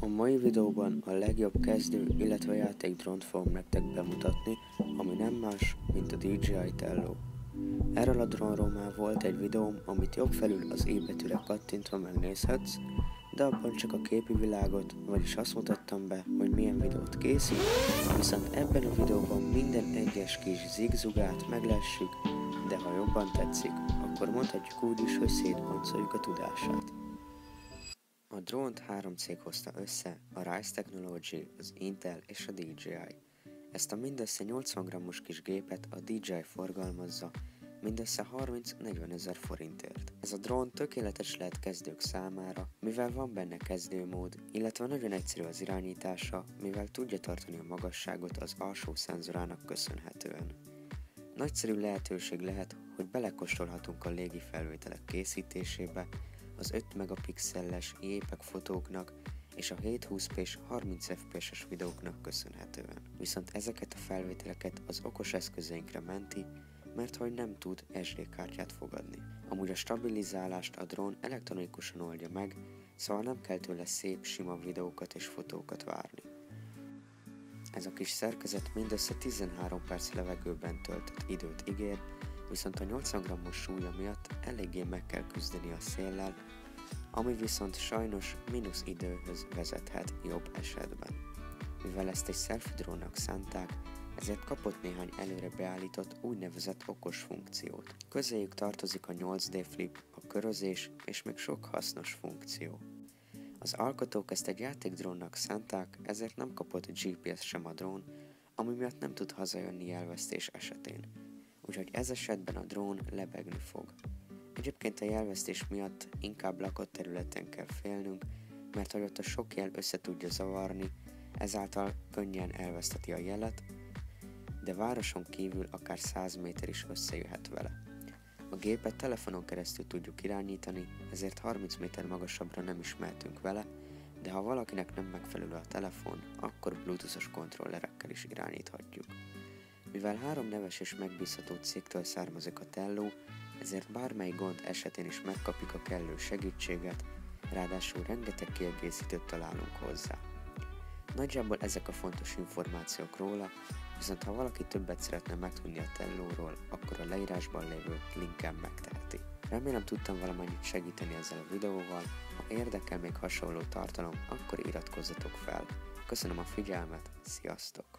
A mai videóban a legjobb kezdő, illetve játék drónt fogom nektek bemutatni, ami nem más, mint a DJI Tello. Erről a drónról már volt egy videóm, amit jobb felül az i betűre kattintva megnézhetsz, de abban csak a képi világot, vagyis azt mutattam be, hogy milyen videót készít, viszont ebben a videóban minden egyes kis zigzugát meglessük, de ha jobban tetszik, akkor mondhatjuk úgy is, hogy szétboncoljuk a tudását. A drónt három cég hozta össze, a Rise Technology, az Intel és a DJI. Ezt a mindössze 80 grammos kis gépet a DJI forgalmazza, mindössze 30-40 ezer forintért. Ez a drón tökéletes lehet kezdők számára, mivel van benne kezdőmód, illetve nagyon egyszerű az irányítása, mivel tudja tartani a magasságot az alsó szenzorának köszönhetően. Nagyszerű lehetőség lehet, hogy belekóstolhatunk a légi felvételek készítésébe, az 5 megapixelles JPEG fotóknak és a 720p-s 30 fps-es videóknak köszönhetően. Viszont ezeket a felvételeket az okos eszközeinkre menti, mert hogy nem tud SD kártyát fogadni. Amúgy a stabilizálást a drón elektronikusan oldja meg, szóval nem kell tőle szép, sima videókat és fotókat várni. Ez a kis szerkezet mindössze 13 perc levegőben töltött időt ígér, viszont a 80 g-os súlya miatt eléggé meg kell küzdeni a széllel, ami viszont sajnos mínusz időhöz vezethet jobb esetben. Mivel ezt egy selfie drónnak szánták, ezért kapott néhány előre beállított úgynevezett okos funkciót. Közéjük tartozik a 8D flip, a körözés és még sok hasznos funkció. Az alkotók ezt egy játékdrónnak szánták, ezért nem kapott GPS sem a drón, ami miatt nem tud hazajönni jelvesztés esetén. Úgyhogy ez esetben a drón lebegni fog. Egyébként a jelvesztés miatt inkább lakott területen kell félnünk, mert hogy ott a sok jel össze tudja zavarni, ezáltal könnyen elveszteti a jelet, de városon kívül akár 100 méter is összejöhet vele. A gépet telefonon keresztül tudjuk irányítani, ezért 30 méter magasabbra nem is mehetünk vele, de ha valakinek nem megfelelő a telefon, akkor bluetoothos kontrollerekkel is irányíthatjuk. Mivel három neves és megbízható cégtől származik a Tello, ezért bármely gond esetén is megkapjuk a kellő segítséget, ráadásul rengeteg kiegészítőt találunk hozzá. Nagyjából ezek a fontos információk róla, viszont ha valaki többet szeretne megtudni a Tellóról, akkor a leírásban lévő linken megteheti. Remélem tudtam valamennyit segíteni ezzel a videóval, ha érdekel még hasonló tartalom, akkor iratkozzatok fel. Köszönöm a figyelmet, sziasztok!